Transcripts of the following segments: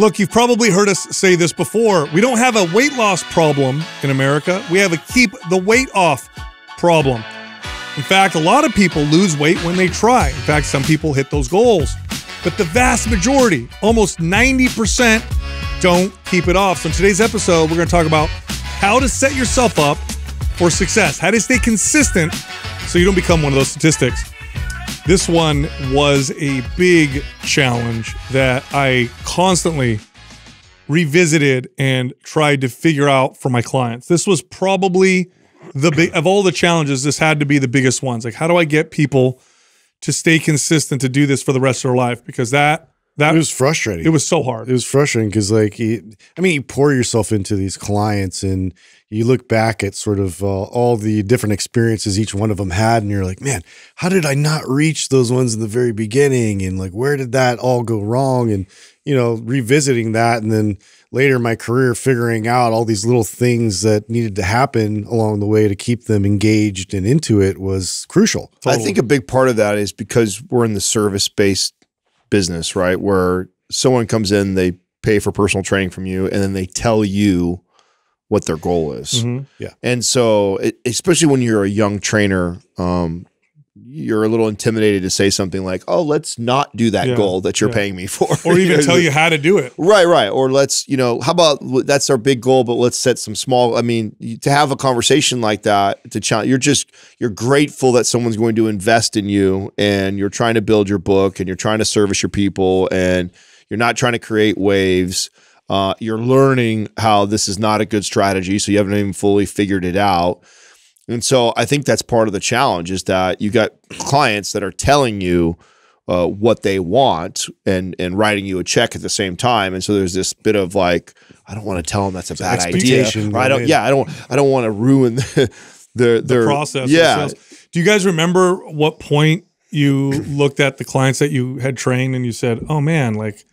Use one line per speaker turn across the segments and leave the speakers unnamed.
Look, you've probably heard us say this before. We don't have a weight loss problem in America. We have a keep the weight off problem. In fact, a lot of people lose weight when they try. In fact, some people hit those goals. But the vast majority, almost 90%, don't keep it off. So in today's episode, we're going to talk about how to set yourself up for success, how to stay consistent so you don't become one of those statistics. This one was a big challenge that I constantly revisited and tried to figure out for my clients. This was probably the big of all the challenges, this had to be the biggest ones. Like, how do I get people to stay consistent to do this for the rest of their life? Because that that
it was frustrating.
It was so hard.
It was frustrating because, like, you, I mean, you pour yourself into these clients and you look back at sort of uh, all the different experiences each one of them had, and you're like, man, how did I not reach those ones in the very beginning? And like, where did that all go wrong? And, you know, revisiting that and then later in my career figuring out all these little things that needed to happen along the way to keep them engaged and into it was crucial.
Totally. I think a big part of that is because we're in the service based business, right? Where someone comes in, they pay for personal training from you, and then they tell you what their goal is.
Mm -hmm. Yeah.
And so, it, especially when you're a young trainer, um, you're a little intimidated to say something like, "Oh, let's not do that yeah, goal that you're yeah. paying me for,"
or even tell you how to do it.
Right, right. Or let's, you know, how about that's our big goal, but let's set some small. I mean, to have a conversation like that to challenge, you're just you're grateful that someone's going to invest in you, and you're trying to build your book, and you're trying to service your people, and you're not trying to create waves. Uh, you're learning how this is not a good strategy, so you haven't even fully figured it out and so I think that's part of the challenge is that you got clients that are telling you uh, what they want and and writing you a check at the same time. And so there's this bit of like, I don't want to tell them that's a it's bad idea. I don't. Yeah, I don't. I don't want to ruin the, their their
the process.
Yeah.
Do you guys remember what point you looked at the clients that you had trained and you said, "Oh man, like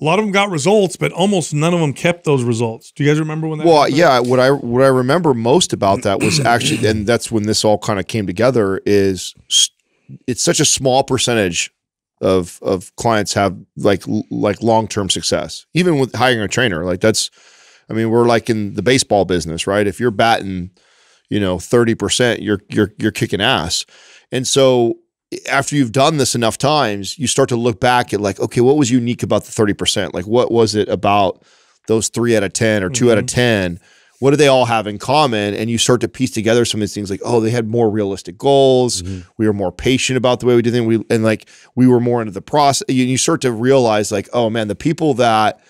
a lot of them got results, but almost none of them kept those results. Do you guys remember when that?
Well,
happened?
yeah. What I what I remember most about that was actually, and that's when this all kind of came together. Is it's such a small percentage of of clients have like like long term success, even with hiring a trainer. Like that's, I mean, we're like in the baseball business, right? If you're batting, you know, thirty percent, you're you're you're kicking ass, and so after you've done this enough times, you start to look back at like, okay, what was unique about the 30%? Like, what was it about those three out of 10 or 2 mm -hmm. out of mm-hmm. 10? What do they all have in common? And you start to piece together some of these things like, oh, they had more realistic goals. Mm -hmm. We were more patient about the way we did things. We, and like, we were more into the process. You, you start to realize like, oh man, the people that,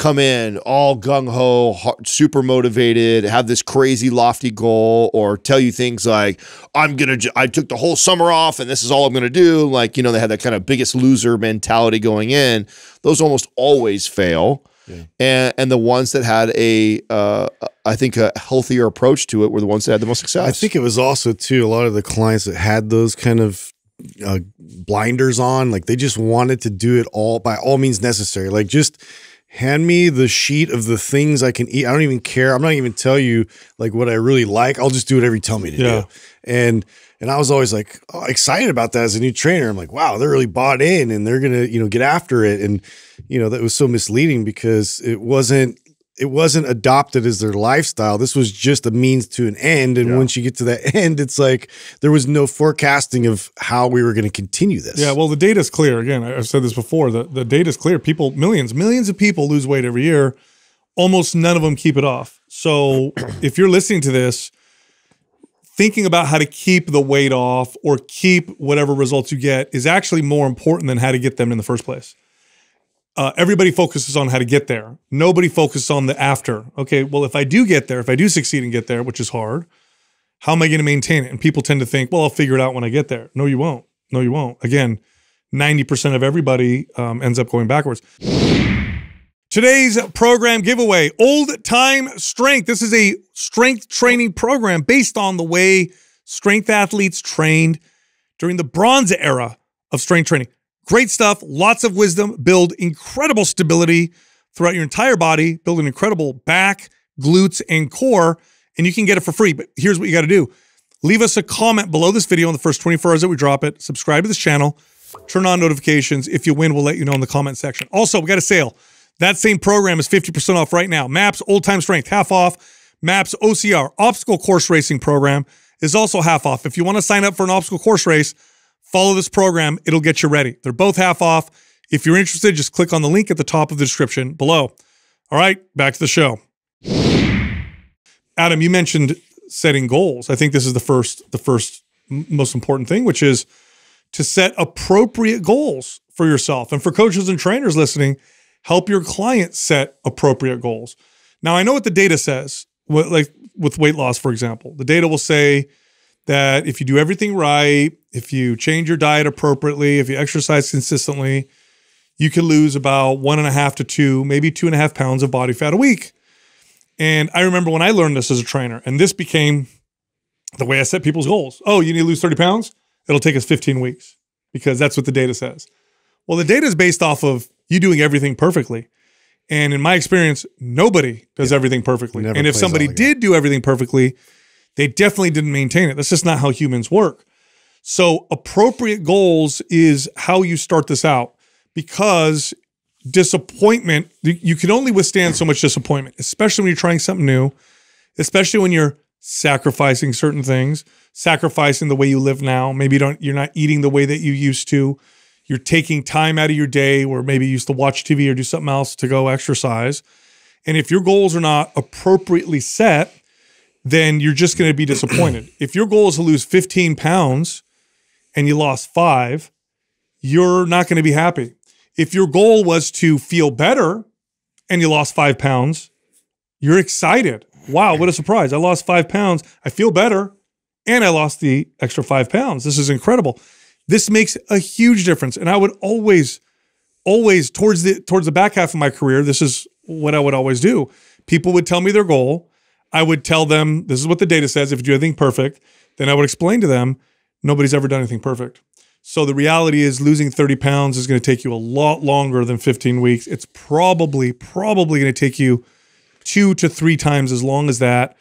come in all gung ho, super motivated, have this crazy lofty goal, or tell you things like, I'm going to, I took the whole summer off and this is all I'm going to do. Like, you know, they had that kind of biggest loser mentality going in. Those almost always fail. Yeah. And, and the ones that had a, uh, I think a healthier approach to it were the ones that had the most success.
I think it was also too, a lot of the clients that had those kind of uh, blinders on, like they just wanted to do it all by all means necessary. Like just, hand me the sheet of the things I can eat. I don't even care. I'm not even tell you like what I really like. I'll just do whatever you tell me to yeah. do. And and I was always like oh, excited about that as a new trainer. I'm like, wow, they're really bought in and they're gonna, you know, get after it. And you know, that was so misleading because it wasn't it wasn't adopted as their lifestyle. This was just a means to an end. And yeah. once you get to that end, it's like there was no forecasting of how we were going to continue this.
Yeah, well, the data is clear. Again, I've said this before. The, the data is clear. People, millions, millions of people lose weight every year. Almost none of them keep it off. So if you're listening to this, thinking about how to keep the weight off or keep whatever results you get is actually more important than how to get them in the first place uh, everybody focuses on how to get there. Nobody focuses on the after. Okay, well, if I do get there, if I do succeed and get there, which is hard, how am I going to maintain it? And people tend to think, well, I'll figure it out when I get there. No, you won't. No, you won't. Again, 90% of everybody um, ends up going backwards. Today's program giveaway, Old Time Strength. This is a strength training program based on the way strength athletes trained during the bronze era of strength training. Great stuff, lots of wisdom, build incredible stability throughout your entire body, build an incredible back, glutes, and core, and you can get it for free. But here's what you got to do. Leave us a comment below this video in the first 24 hours that we drop it. Subscribe to this channel. Turn on notifications. If you win, we'll let you know in the comment section. Also, we got a sale. That same program is 50% off right now. MAPS Old Time Strength, half off. MAPS OCR, Obstacle Course Racing Program, is also half off. If you want to sign up for an obstacle course race, follow this program. It'll get you ready. They're both half off. If you're interested, just click on the link at the top of the description below. All right, back to the show. Adam, you mentioned setting goals. I think this is the first the first most important thing, which is to set appropriate goals for yourself. And for coaches and trainers listening, help your clients set appropriate goals. Now, I know what the data says, like with weight loss, for example. The data will say that if you do everything right, if you change your diet appropriately, if you exercise consistently, you can lose about one and a half to two, maybe two and a half pounds of body fat a week. And I remember when I learned this as a trainer, and this became the way I set people's goals. Oh, you need to lose 30 pounds? It'll take us 15 weeks because that's what the data says. Well, the data is based off of you doing everything perfectly. And in my experience, nobody does yeah. everything perfectly. And if somebody did do everything perfectly, they definitely didn't maintain it. That's just not how humans work. So, appropriate goals is how you start this out because disappointment, you can only withstand so much disappointment, especially when you're trying something new, especially when you're sacrificing certain things, sacrificing the way you live now. Maybe you don't you're not eating the way that you used to. You're taking time out of your day where maybe you used to watch TV or do something else to go exercise. And if your goals are not appropriately set, then you're just going to be disappointed. if your goal is to lose 15 pounds and you lost five, you're not going to be happy. If your goal was to feel better and you lost five pounds, you're excited. Wow, what a surprise. I lost five pounds. I feel better. And I lost the extra five pounds. This is incredible. This makes a huge difference. And I would always, always towards the towards the back half of my career, this is what I would always do. People would tell me their goal. I would tell them, this is what the data says. If you do anything perfect, then I would explain to them, nobody's ever done anything perfect. So the reality is losing 30 pounds is going to take you a lot longer than 15 weeks. It's probably, probably going to take you two to three times as long as that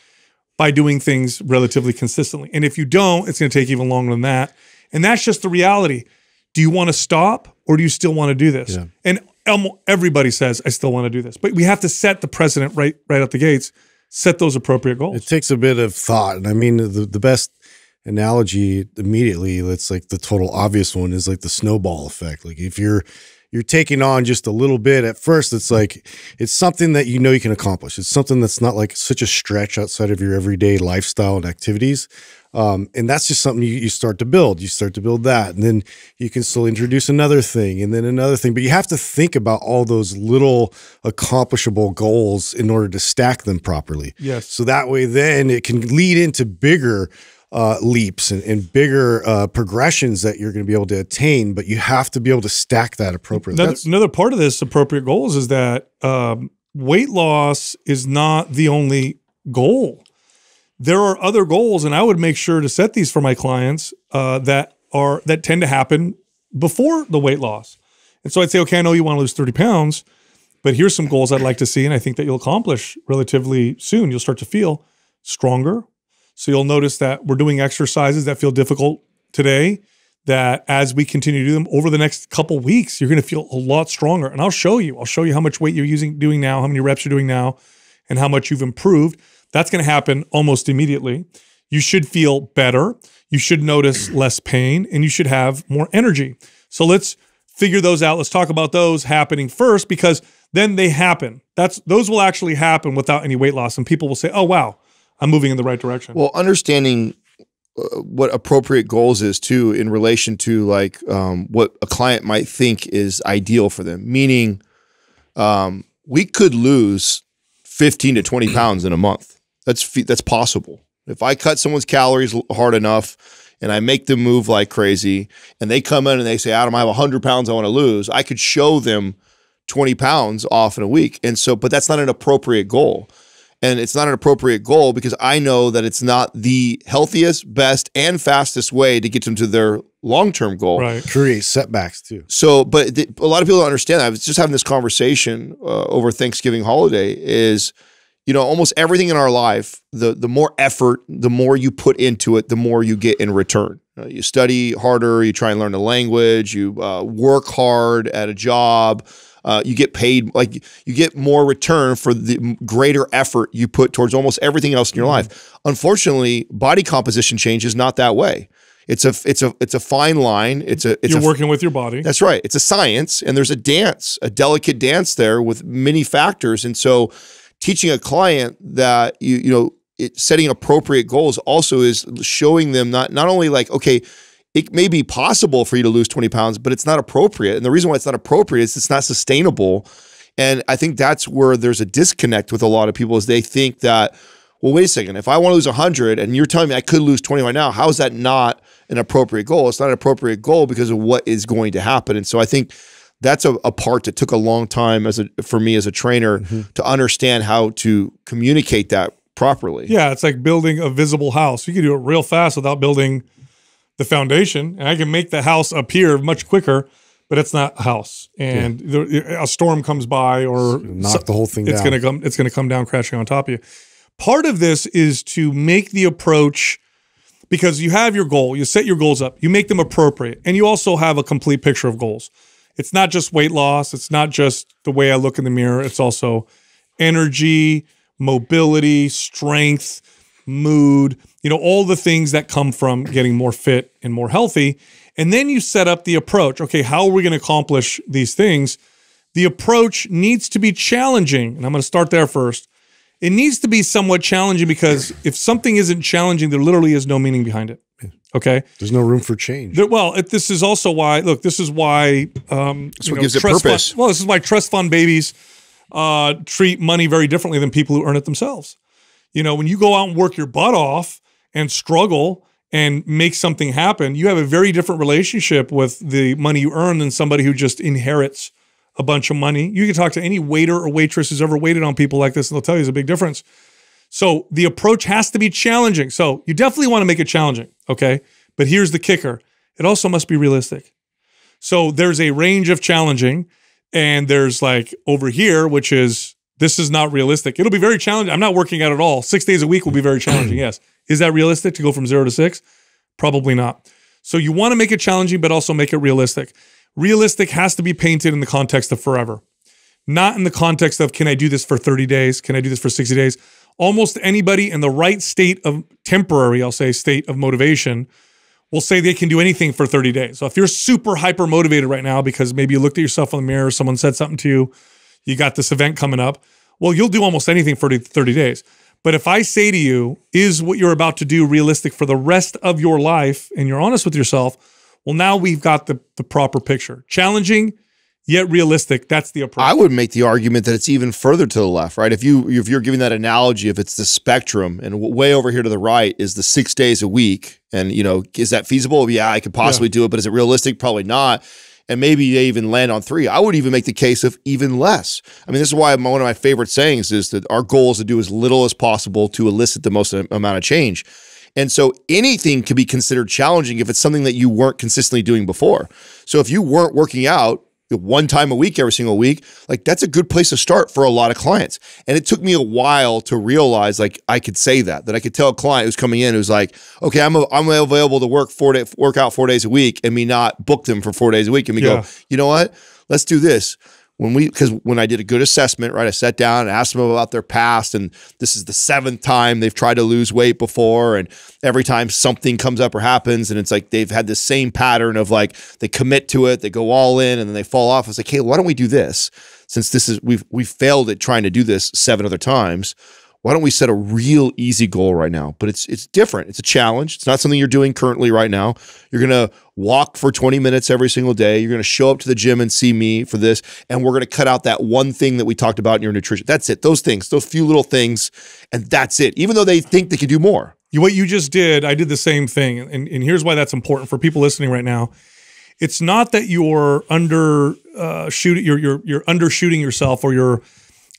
by doing things relatively consistently. And if you don't, it's going to take even longer than that. And that's just the reality. Do you want to stop or do you still want to do this? Yeah. And everybody says, I still want to do this. But we have to set the precedent right right out the gates, set those appropriate goals.
It takes a bit of thought. And I mean, the, the best analogy immediately that's like the total obvious one is like the snowball effect. Like if you're you're taking on just a little bit at first it's like it's something that you know you can accomplish it's something that's not like such a stretch outside of your everyday lifestyle and activities um, and that's just something you, you start to build you start to build that and then you can still introduce another thing and then another thing but you have to think about all those little accomplishable goals in order to stack them properly
yes
so that way then it can lead into bigger uh, leaps and, and bigger uh, progressions that you're going to be able to attain, but you have to be able to stack that appropriately.
Another, another part of this appropriate goals is that um, weight loss is not the only goal. There are other goals, and I would make sure to set these for my clients uh, that are that tend to happen before the weight loss. And so I'd say, okay, I know you want to lose 30 pounds, but here's some goals I'd like to see, and I think that you'll accomplish relatively soon. You'll start to feel stronger, so you'll notice that we're doing exercises that feel difficult today. That as we continue to do them over the next couple weeks, you're going to feel a lot stronger. And I'll show you. I'll show you how much weight you're using doing now, how many reps you're doing now, and how much you've improved. That's going to happen almost immediately. You should feel better. You should notice less pain, and you should have more energy. So let's figure those out. Let's talk about those happening first because then they happen. That's those will actually happen without any weight loss, and people will say, "Oh wow." I'm moving in the right direction.
Well, understanding uh, what appropriate goals is too in relation to like um, what a client might think is ideal for them. Meaning, um, we could lose 15 to 20 pounds in a month. That's that's possible. If I cut someone's calories hard enough and I make them move like crazy, and they come in and they say, Adam, I have 100 pounds I want to lose, I could show them 20 pounds off in a week. And so, but that's not an appropriate goal and it's not an appropriate goal because I know that it's not the healthiest, best, and fastest way to get them to their long-term goal.
Right. Create setbacks too.
So, but a lot of people don't understand. I was just having this conversation uh, over Thanksgiving holiday. Is you know almost everything in our life, the the more effort, the more you put into it, the more you get in return. Uh, you study harder, you try and learn a language, you uh, work hard at a job Uh, you get paid like you get more return for the greater effort you put towards almost everything else in your
Mm-hmm.
life. Unfortunately, body composition change is not that way. It's a it's a it's a fine line. It's a it's
You're
a
working with your body.
that's right. It's a science, and there's a dance, a delicate dance there with many factors. And so, teaching a client that you you know it, setting appropriate goals also is showing them not not only like okay. It may be possible for you to lose 20 pounds, but it's not appropriate. And the reason why it's not appropriate is it's not sustainable. And I think that's where there's a disconnect with a lot of people is they think that, well, wait a second, if I want to lose 100 and you're telling me I could lose 20 right now, how is that not an appropriate goal? It's not an appropriate goal because of what is going to happen. And so I think that's a, a part that took a long time as a for me as a trainer mm-hmm. to understand how to communicate that properly.
Yeah, it's like building a visible house. You can do it real fast without building the foundation, and I can make the house appear much quicker, but it's not a house. And there, a storm comes by, or
Knock the whole thing
it's
down.
gonna come. It's gonna come down crashing on top of you. Part of this is to make the approach because you have your goal, you set your goals up, you make them appropriate, and you also have a complete picture of goals. It's not just weight loss. It's not just the way I look in the mirror. It's also energy, mobility, strength, mood, you know, all the things that come from getting more fit and more healthy. And then you set up the approach. Okay, how are we going to accomplish these things? The approach needs to be challenging. And I'm going to start there first. It needs to be somewhat challenging because if something isn't challenging, there literally is no meaning behind it. Okay.
There's no room for change.
There- well, it, this is also why. Look, this is why. Um, you
what gives it
trust
purpose.
Fund, well, this is why trust fund babies uh, treat money very differently than people who earn it themselves. You know, when you go out and work your butt off and struggle and make something happen, you have a very different relationship with the money you earn than somebody who just inherits a bunch of money. You can talk to any waiter or waitress who's ever waited on people like this, and they'll tell you there's a big difference. So the approach has to be challenging. So you definitely want to make it challenging, okay? But here's the kicker it also must be realistic. So there's a range of challenging, and there's like over here, which is this is not realistic. It'll be very challenging. I'm not working out at all. Six days a week will be very challenging. yes. Is that realistic to go from zero to six? Probably not. So you want to make it challenging, but also make it realistic. Realistic has to be painted in the context of forever, not in the context of can I do this for 30 days? Can I do this for 60 days? Almost anybody in the right state of temporary, I'll say, state of motivation will say they can do anything for 30 days. So if you're super hyper motivated right now because maybe you looked at yourself in the mirror, someone said something to you, you got this event coming up, well, you'll do almost anything for 30 days. But if I say to you, is what you're about to do realistic for the rest of your life, and you're honest with yourself, well, now we've got the, the proper picture. Challenging, yet realistic. That's the approach.
I would make the argument that it's even further to the left, right? If you if you're giving that analogy, if it's the spectrum, and way over here to the right is the six days a week, and you know, is that feasible? Yeah, I could possibly do it, but is it realistic? Probably not. And maybe they even land on three. I would even make the case of even less. I mean, this is why my, one of my favorite sayings is that our goal is to do as little as possible to elicit the most amount of change. And so anything can be considered challenging if it's something that you weren't consistently doing before. So if you weren't working out one time a week every single week, like that's a good place to start for a lot of clients. And it took me a while to realize like I could say that, that I could tell a client who's coming in who's like, okay, I'm, a, I'm available to work four day, work out four days a week and me not book them for four days a week. And me
Yeah.
go, you know what? Let's do this. When we, because when I did a good assessment, right, I sat down and asked them about their past, and this is the seventh time they've tried to lose weight before, and every time something comes up or happens, and it's like they've had the same pattern of like they commit to it, they go all in, and then they fall off. I was like, hey, why don't we do this? Since this is we've we've failed at trying to do this seven other times, why don't we set a real easy goal right now? But it's it's different. It's a challenge. It's not something you're doing currently right now. You're gonna walk for 20 minutes every single day. You're gonna show up to the gym and see me for this, and we're gonna cut out that one thing that we talked about in your nutrition. That's it. Those things, those few little things, and that's it. Even though they think they can do more.
What you just did, I did the same thing. And, and here's why that's important for people listening right now. It's not that you're under uh, shooting, you're you're you're undershooting yourself, or you're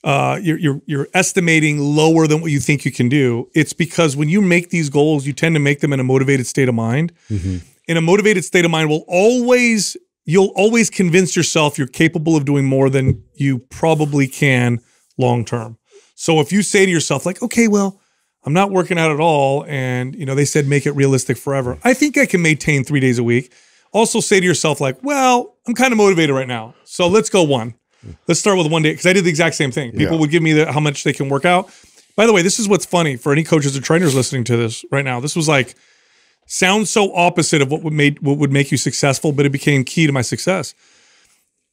uh, you're, you're you're estimating lower than what you think you can do. It's because when you make these goals, you tend to make them in a motivated state of mind. In a motivated state of mind, will always you'll always convince yourself you're capable of doing more than you probably can long term. So if you say to yourself, like, okay, well, I'm not working out at all, and you know they said make it realistic forever. I think I can maintain three days a week. Also say to yourself, like, well, I'm kind of motivated right now, so let's go one. Let's start with one day because I did the exact same thing. People
Yeah.
would give me the, how much they can work out. By the way, this is what's funny for any coaches or trainers listening to this right now. This was like sounds so opposite of what would made what would make you successful, but it became key to my success.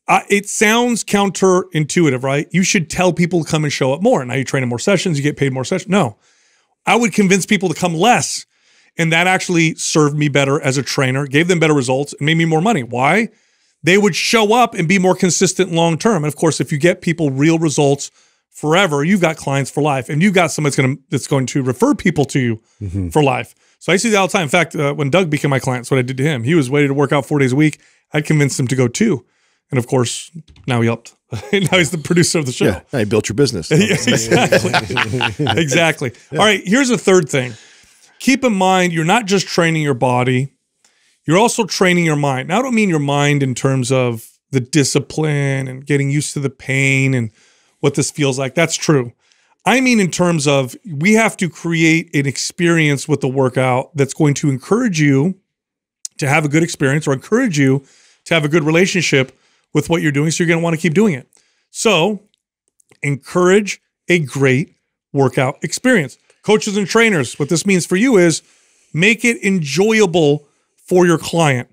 Uh, it sounds counterintuitive, right? You should tell people to come and show up more. Now you train in more sessions, you get paid more sessions. No, I would convince people to come less. And that actually served me better as a trainer, gave them better results, and made me more money. Why? They would show up and be more consistent long term. And of course, if you get people real results forever, you've got clients for life, and you've got somebody that's going to that's going to refer people to you for life. So I see that all the time. In fact, uh, when Doug became my client, that's what I did to him. He was ready to work out four days a week. I convinced him to go two, and of course, now he helped. now he's the producer of the show.
Yeah, I built your business.
Yeah, exactly. exactly. All right, here's a third thing. Keep in mind, you're not just training your body, you're also training your mind. Now, I don't mean your mind in terms of the discipline and getting used to the pain and what this feels like. That's true. I mean, in terms of we have to create an experience with the workout that's going to encourage you to have a good experience or encourage you to have a good relationship with what you're doing. So you're going to want to keep doing it. So encourage a great workout experience. Coaches and trainers, what this means for you is make it enjoyable for your client.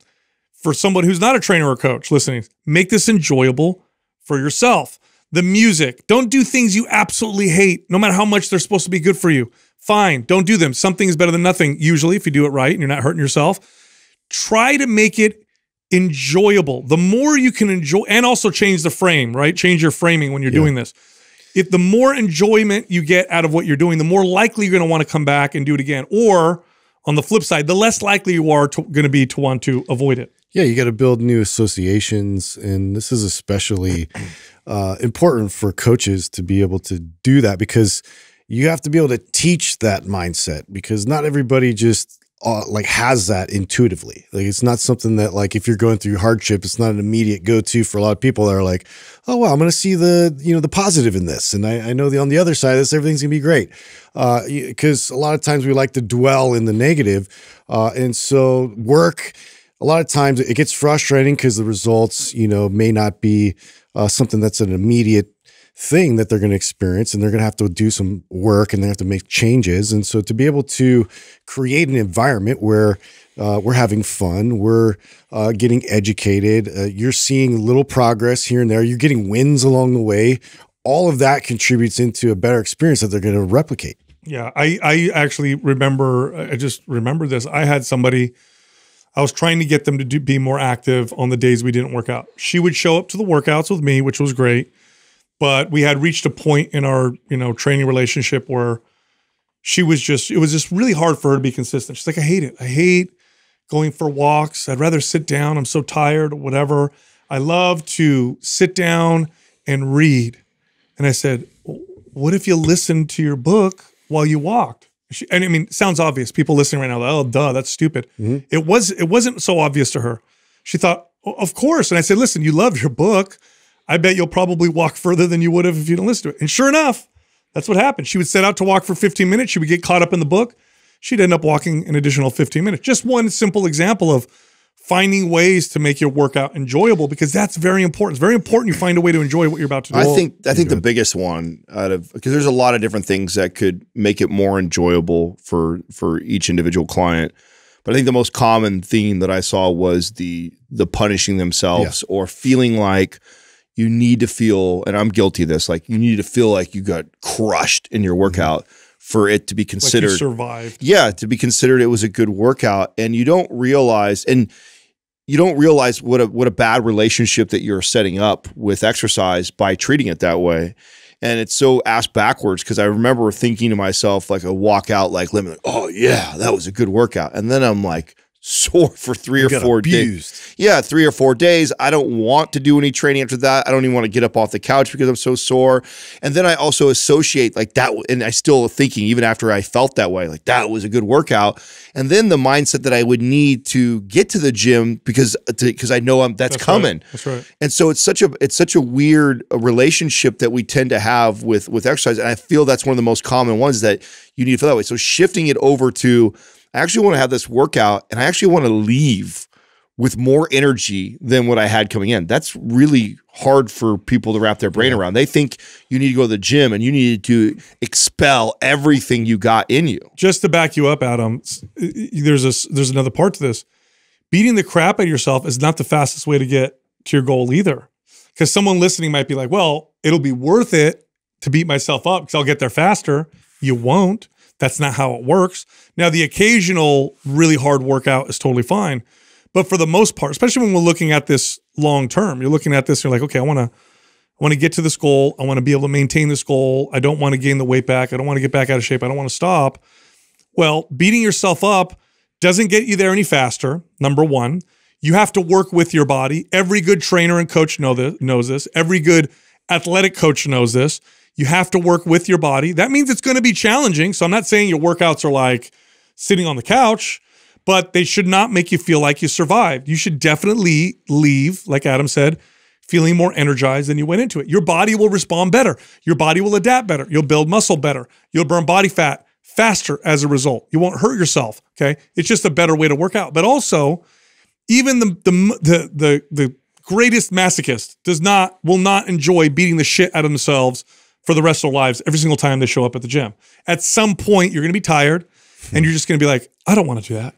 For someone who's not a trainer or coach listening, make this enjoyable for yourself. The music, don't do things you absolutely hate, no matter how much they're supposed to be good for you. Fine, don't do them. Something is better than nothing, usually, if you do it right and you're not hurting yourself. Try to make it enjoyable. The more you can enjoy, and also change the frame, right? Change your framing when you're doing this. If the more enjoyment you get out of what you're doing, the more likely you're going to want to come back and do it again. Or on the flip side, the less likely you are going to be to want to avoid it.
Yeah, you got to build new associations, and this is especially uh, important for coaches to be able to do that because you have to be able to teach that mindset because not everybody just uh, like has that intuitively. Like it's not something that like if you're going through hardship, it's not an immediate go to for a lot of people that are like, oh well, I'm going to see the you know the positive in this, and I, I know the on the other side of this, everything's going to be great. Because a lot of times we like to dwell in the negative, uh, and so work a lot of times it gets frustrating because the results, you know, may not be uh, something that's an immediate thing that they're going to experience and they're going to have to do some work and they have to make changes. And so to be able to create an environment where uh, we're having fun, we're uh, getting educated, uh, you're seeing little progress here and there, you're getting wins along the way. All of that contributes into a better experience that they're going to replicate.
Yeah, I I actually remember. I just remember this. I had somebody. I was trying to get them to do, be more active on the days we didn't work out. She would show up to the workouts with me, which was great, but we had reached a point in our you know training relationship where she was just it was just really hard for her to be consistent. She's like, I hate it. I hate going for walks. I'd rather sit down. I'm so tired or whatever. I love to sit down and read. And I said, what if you listened to your book while you walked? She, and I mean, it sounds obvious. People listening right now, oh, duh, that's stupid. Mm-hmm. It was. It wasn't so obvious to her. She thought, "Oh, of course. And I said, listen, you love your book. I bet you'll probably walk further than you would have if you didn't listen to it. And sure enough, that's what happened. She would set out to walk for 15 minutes. She would get caught up in the book. She'd end up walking an additional 15 minutes. Just one simple example of finding ways to make your workout enjoyable because that's very important. It's very important you find a way to enjoy what you're about to do.
I think I think the biggest one out of because there's a lot of different things that could make it more enjoyable for for each individual client. But I think the most common theme that I saw was the the punishing themselves or feeling like you need to feel, and I'm guilty of this, like you need to feel like you got crushed in your mm-hmm. workout for it to be
like
considered
survived.
yeah, to be considered it was a good workout. And you don't realize and you don't realize what a what a bad relationship that you're setting up with exercise by treating it that way. And it's so ass backwards because I remember thinking to myself like a walkout like limit, like, oh yeah, that was a good workout. And then I'm like sore for three or
got
four days. Yeah, three or four days. I don't want to do any training after that. I don't even want to get up off the couch because I'm so sore. And then I also associate like that, and I still thinking even after I felt that way, like that was a good workout. And then the mindset that I would need to get to the gym because because I know I'm that's,
That's
coming.
Right. That's right.
And so it's such a it's such a weird uh, relationship that we tend to have with with exercise, and I feel that's one of the most common ones that you need to feel that way. So shifting it over to I actually want to have this workout, and I actually want to leave with more energy than what I had coming in. That's really hard for people to wrap their brain around. They think you need to go to the gym and you need to expel everything you got in you.
Just to back you up, Adam, there's a there's another part to this. Beating the crap out of yourself is not the fastest way to get to your goal either. Because someone listening might be like, "Well, it'll be worth it to beat myself up because I'll get there faster." You won't. That's not how it works. Now, the occasional really hard workout is totally fine, but for the most part, especially when we're looking at this long term, you're looking at this, and you're like, "Okay, I want to." I want to get to this goal. I want to be able to maintain this goal. I don't want to gain the weight back. I don't want to get back out of shape. I don't want to stop. Well, beating yourself up doesn't get you there any faster. Number one, you have to work with your body. Every good trainer and coach know this, knows this. Every good athletic coach knows this. You have to work with your body. That means it's going to be challenging. So I'm not saying your workouts are like sitting on the couch, but they should not make you feel like you survived. You should definitely leave, like Adam said, feeling more energized than you went into it. Your body will respond better. Your body will adapt better. You'll build muscle better. You'll burn body fat faster as a result. You won't hurt yourself. Okay. It's just a better way to work out. But also, even the the the the, the greatest masochist does not will not enjoy beating the shit out of themselves for the rest of their lives every single time they show up at the gym. At some point, you're going to be tired, and you're just going to be like, I don't want to do that.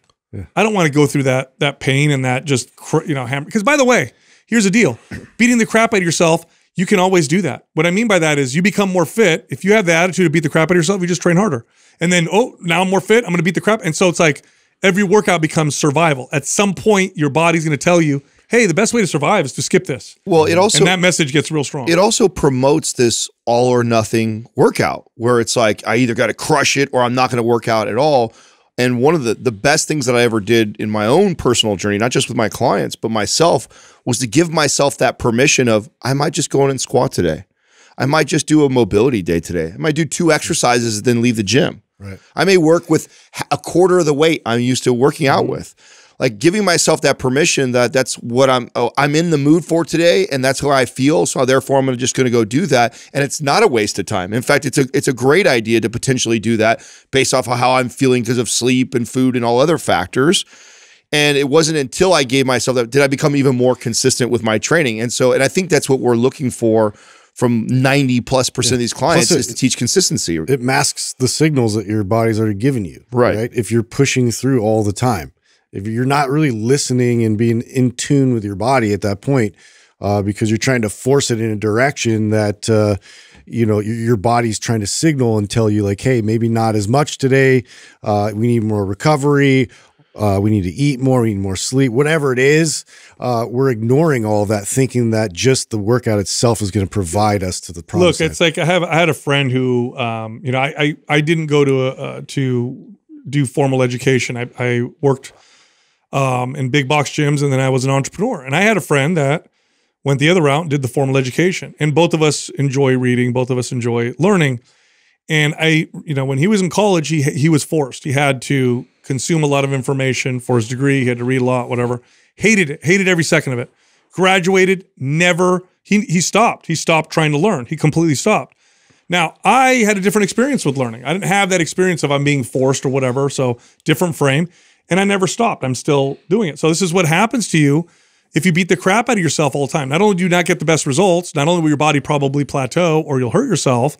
I don't want to go through that that pain and that just cr- you know hammer. Because by the way, here's the deal: beating the crap out of yourself, you can always do that. What I mean by that is you become more fit if you have the attitude to beat the crap out of yourself. You just train harder, and then oh, now I'm more fit. I'm going to beat the crap, and so it's like every workout becomes survival. At some point, your body's going to tell you, "Hey, the best way to survive is to skip this,"
Well, it also
and that message gets real strong.
it also promotes this all or nothing workout where it's like I either got to crush it or I'm not going to work out at all. And one of the the best things that I ever did in my own personal journey, not just with my clients, but myself, was to give myself that permission of I might just go in and squat today. I might just do a mobility day today. I might do two exercises and then leave the gym.
Right.
I may work with a quarter of the weight I'm used to working out mm-hmm. with. Like giving myself that permission that that's what I'm oh, I'm in the mood for today and that's how I feel. So therefore I'm just gonna go do that. And it's not a waste of time. In fact, it's a it's a great idea to potentially do that based off of how I'm feeling because of sleep and food and all other factors. And it wasn't until I gave myself that did I become even more consistent with my training. And so, and I think that's what we're looking for from 90 plus percent of these clients
it-
is to teach consistency.
It masks the signals that your body's already giving you.
Right. Right.
If you're pushing through all the time, if you're not really listening and being in tune with your body at that point, uh, because you're trying to force it in a direction that, uh, you know, your, your body's trying to signal and tell you, like, hey, maybe not as much today. Uh, we need more recovery. Uh, we need to eat more. We need more sleep. Whatever it is, uh, we're ignoring all of that, thinking that just the workout itself is going to provide us to the
problem.
Look,
it's like I have I had a friend who, um, you know, I I, I didn't go to a, uh, to do formal education. I, I worked um, in big box gyms, and then I was an entrepreneur. And I had a friend that went the other route and did the formal education. And both of us enjoy reading. Both of us enjoy learning. And I, you know, when he was in college, he he was forced. He had to consume a lot of information for his degree. He had to read a lot, whatever. Hated it. Hated every second of it. Graduated. Never. He he stopped. He stopped trying to learn. He completely stopped. Now, I had a different experience with learning. I didn't have that experience of I'm being forced or whatever. So, different frame. And I never stopped. I'm still doing it. So, this is what happens to you if you beat the crap out of yourself all the time. Not only do you not get the best results, not only will your body probably plateau or you'll hurt yourself,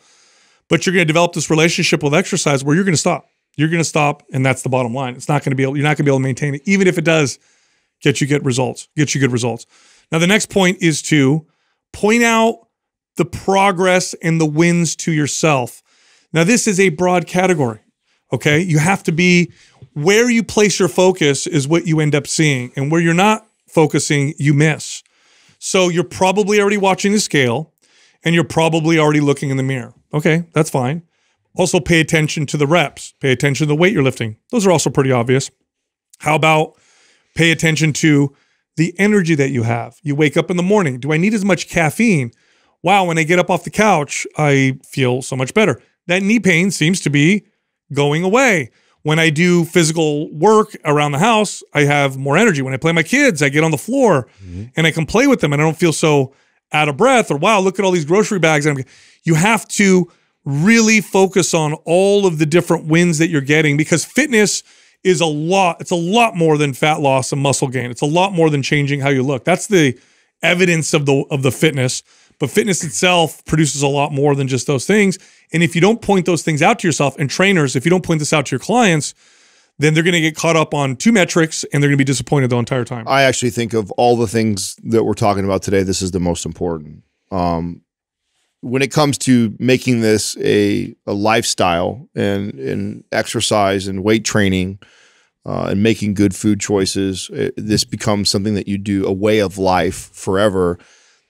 but you're going to develop this relationship with exercise where you're going to stop. You're going to stop. And that's the bottom line. It's not going to be able, you're not going to be able to maintain it, even if it does get you good results, get you good results. Now, the next point is to point out the progress and the wins to yourself. Now, this is a broad category. Okay. You have to be where you place your focus is what you end up seeing. And where you're not focusing, you miss. So you're probably already watching the scale and you're probably already looking in the mirror. Okay. That's fine. Also, pay attention to the reps, pay attention to the weight you're lifting. Those are also pretty obvious. How about pay attention to the energy that you have? You wake up in the morning. Do I need as much caffeine? Wow, when I get up off the couch, I feel so much better. That knee pain seems to be going away. When I do physical work around the house, I have more energy. When I play my kids, I get on the floor mm-hmm. and I can play with them and I don't feel so out of breath or wow, look at all these grocery bags. I'm, you have to really focus on all of the different wins that you're getting because fitness is a lot. It's a lot more than fat loss and muscle gain. It's a lot more than changing how you look. That's the evidence of the of the fitness. But fitness itself produces a lot more than just those things. And if you don't point those things out to yourself, and trainers, if you don't point this out to your clients, then they're going to get caught up on two metrics and they're going to be disappointed the entire time.
I actually think of all the things that we're talking about today, this is the most important. Um, when it comes to making this a, a lifestyle and, and exercise and weight training uh, and making good food choices, it, this becomes something that you do a way of life forever.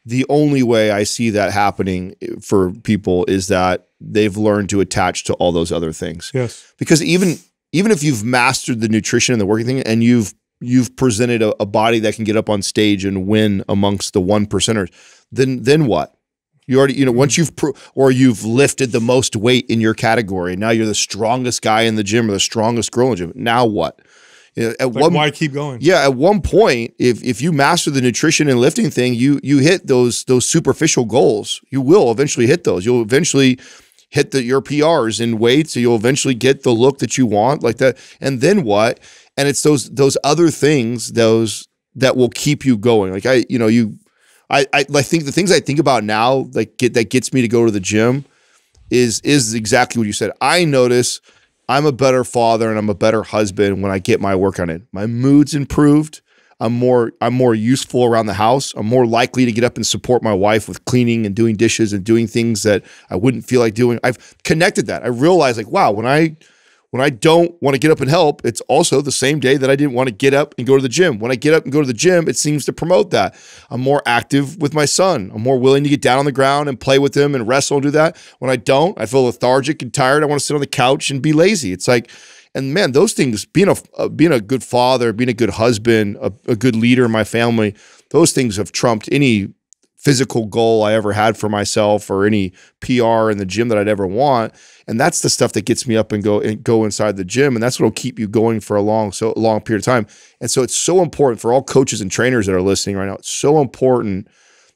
The only way I see that happening for people is that they've learned to attach to all those other things.
Yes.
Because even even if you've mastered the nutrition and the working thing and you've you've presented a, a body that can get up on stage and win amongst the one percenters, then then what? You already, you know, once you've pro- or you've lifted the most weight in your category, now you're the strongest guy in the gym or the strongest girl in the gym. Now what? You know, at
Like,
one,
why keep going?
yeah, at one point, if if you master the nutrition and lifting thing, you you hit those those superficial goals. You will eventually hit those. You'll eventually hit the your PRs in weights. So you'll eventually get the look that you want, like that. And then what? And it's those those other things, those that will keep you going. Like I, you know, you, I, I, I think the things I think about now, like get that gets me to go to the gym, is is exactly what you said. I notice I'm a better father and I'm a better husband when I get my work on it. My mood's improved. I'm more I'm more useful around the house. I'm more likely to get up and support my wife with cleaning and doing dishes and doing things that I wouldn't feel like doing. I've connected that. I realized like wow, when I when I don't want to get up and help, it's also the same day that I didn't want to get up and go to the gym. When I get up and go to the gym, it seems to promote that. I'm more active with my son. I'm more willing to get down on the ground and play with him and wrestle and do that. When I don't, I feel lethargic and tired. I want to sit on the couch and be lazy. It's like, and man, those things, being a uh, being a good father, being a good husband, a, a good leader in my family, those things have trumped any physical goal I ever had for myself or any PR in the gym that I'd ever want. And that's the stuff that gets me up and go and go inside the gym. And that's what'll keep you going for a long, so long period of time. And so it's so important for all coaches and trainers that are listening right now. It's so important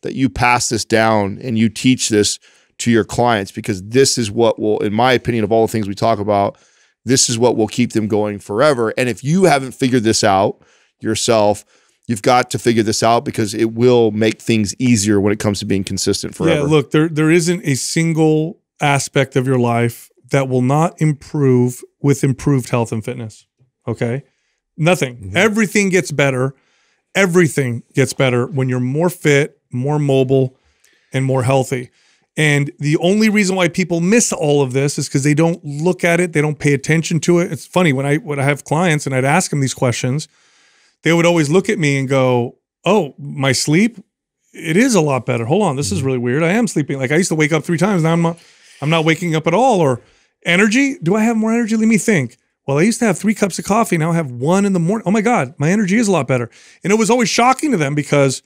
that you pass this down and you teach this to your clients because this is what will, in my opinion, of all the things we talk about, this is what will keep them going forever. And if you haven't figured this out yourself, you've got to figure this out because it will make things easier when it comes to being consistent forever.
Yeah, look, there there isn't a single aspect of your life that will not improve with improved health and fitness. Okay? Nothing.
Mm-hmm.
Everything gets better. Everything gets better when you're more fit, more mobile, and more healthy. And the only reason why people miss all of this is because they don't look at it, they don't pay attention to it. It's funny when I when I have clients and I'd ask them these questions, they would always look at me and go, "Oh, my sleep, it is a lot better. Hold on, this is mm-hmm. really weird. I am sleeping. Like I used to wake up three times. Now I'm not. I'm not waking up at all. Or energy? Do I have more energy? Let me think. Well, I used to have three cups of coffee. Now I have one in the morning. Oh my God, my energy is a lot better. And it was always shocking to them because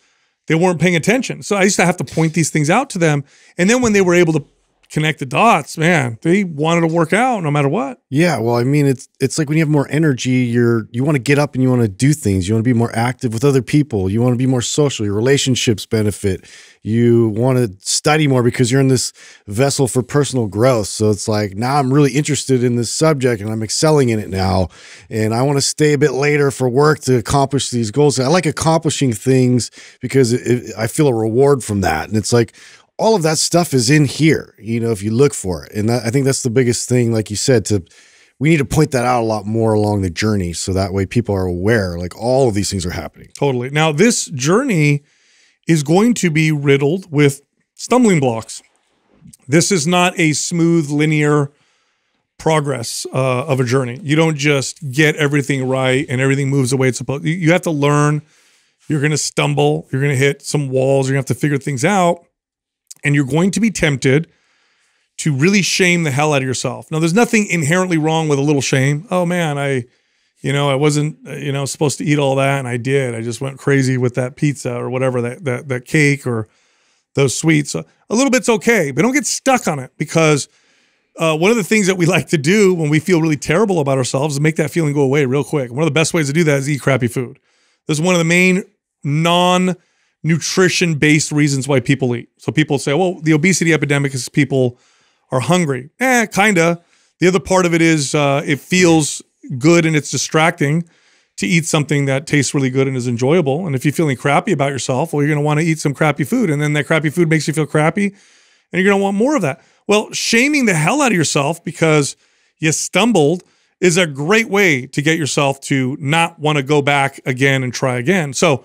they weren't paying attention. So I used to have to point these things out to them. And then when they were able to connect the dots, man, they wanted to work out no matter what.
Yeah, well, I mean, it's it's like when you have more energy, you're you want to get up and you want to do things. You want to be more active with other people. You want to be more social. Your relationships benefit. You want to study more because you're in this vessel for personal growth. So it's like now I'm really interested in this subject and I'm excelling in it now, and I want to stay a bit later for work to accomplish these goals. I like accomplishing things because it, it, I feel a reward from that, and it's like all of that stuff is in here, you know, if you look for it. And that, I think that's the biggest thing, like you said, to we need to point that out a lot more along the journey so that way people are aware, like all of these things are happening.
Totally. Now, this journey is going to be riddled with stumbling blocks. This is not a smooth, linear progress uh, of a journey. You don't just get everything right and everything moves the way it's supposed. You- You have to learn. You're going to stumble. You're going to hit some walls. You're going to have to figure things out, and you're going to be tempted to really shame the hell out of yourself. Now, there's nothing inherently wrong with a little shame. Oh man, I you know, I wasn't, you know, supposed to eat all that, and I did. I just went crazy with that pizza or whatever that that that cake or those sweets. A little bit's okay, but don't get stuck on it because uh, one of the things that we like to do when we feel really terrible about ourselves is make that feeling go away real quick. One of the best ways to do that is eat crappy food. This is one of the main non nutrition based reasons why people eat. So people say, well, the obesity epidemic is people are hungry. Eh, kinda. The other part of it is uh, it feels good and it's distracting to eat something that tastes really good and is enjoyable. And if you're feeling crappy about yourself, well, you're going to want to eat some crappy food. And then that crappy food makes you feel crappy and you're going to want more of that. Well, shaming the hell out of yourself because you stumbled is a great way to get yourself to not want to go back again and try again. So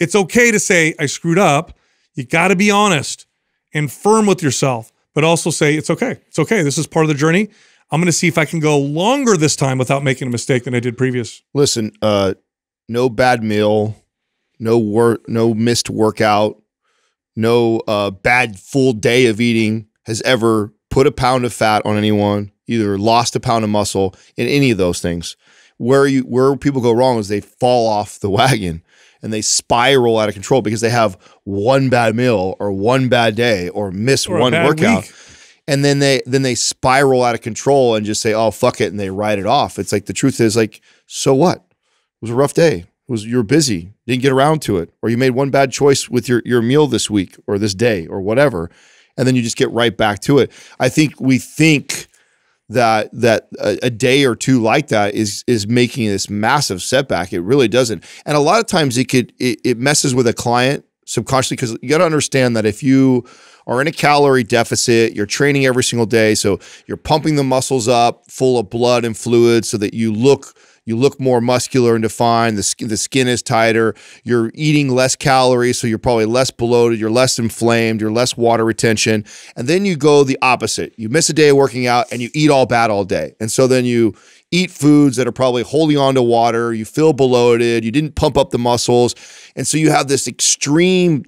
it's okay to say, I screwed up. You got to be honest and firm with yourself, but also say, it's okay. It's okay. This is part of the journey. I'm going to see if I can go longer this time without making a mistake than I did previous.
Listen, uh, no bad meal, no work, no missed workout, no uh, bad full day of eating has ever put a pound of fat on anyone, either lost a pound of muscle in any of those things. Where you where people go wrong is they fall off the wagon and they spiral out of control because they have one bad meal or one bad day or miss
Or
one workout.
week.
and then they then they spiral out of control and just say oh fuck it and they write it off. It's like the truth is like so what? It was a rough day. It was you're busy. Didn't get around to it. Or you made one bad choice with your your meal this week or this day or whatever and then you just get right back to it. I think we think that that a, a day or two like that is is making this massive setback. It really doesn't. And a lot of times it could it, it messes with a client subconsciously because you got to understand that if you are in a calorie deficit you're training every single day so you're pumping the muscles up full of blood and fluid so that you look you look more muscular and defined the skin, the skin is tighter you're eating less calories so you're probably less bloated you're less inflamed you're less water retention and then you go the opposite. You miss a day of working out and you eat all bad all day. And so then you eat foods that are probably holding on to water you feel bloated you didn't pump up the muscles and so you have this extreme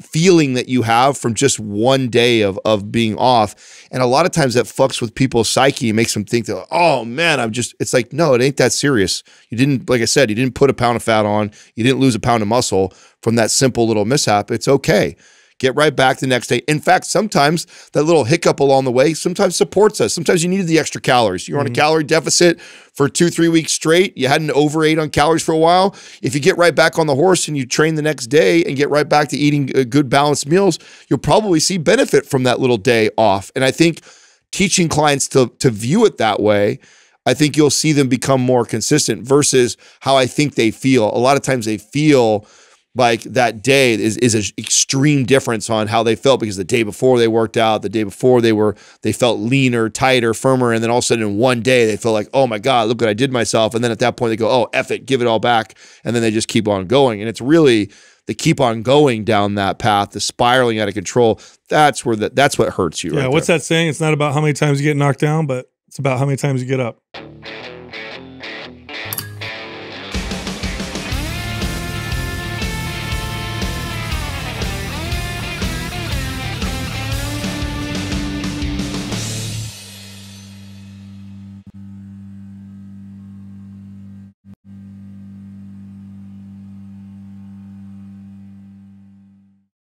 feeling that you have from just one day of of being off. And a lot of times that fucks with people's psyche and makes them think that, oh man, I'm just it's like, no, it ain't that serious. You didn't, like I said, you didn't put a pound of fat on, you didn't lose a pound of muscle from that simple little mishap. It's okay. Get right back the next day. In fact, sometimes that little hiccup along the way sometimes supports us. Sometimes you needed the extra calories. You're on a calorie deficit for two, three weeks straight. You hadn't overate on calories for a while. If you get right back on the horse and you train the next day and get right back to eating uh, good balanced meals, you'll probably see benefit from that little day off. And I think teaching clients to to view it that way, I think you'll see them become more consistent versus how I think they feel. A lot of times they feel like that day is is an extreme difference on how they felt because the day before they worked out, the day before they were they felt leaner, tighter, firmer, and then all of a sudden in one day they feel like, oh my god, look what I did myself, and then at that point they go, oh eff it, give it all back, and then they just keep on going, and it's really they keep on going down that path, the spiraling out of control. That's where that that's what hurts you.
Yeah,
right
what's
there.
that saying? It's not about how many times you get knocked down, but it's about how many times you get up.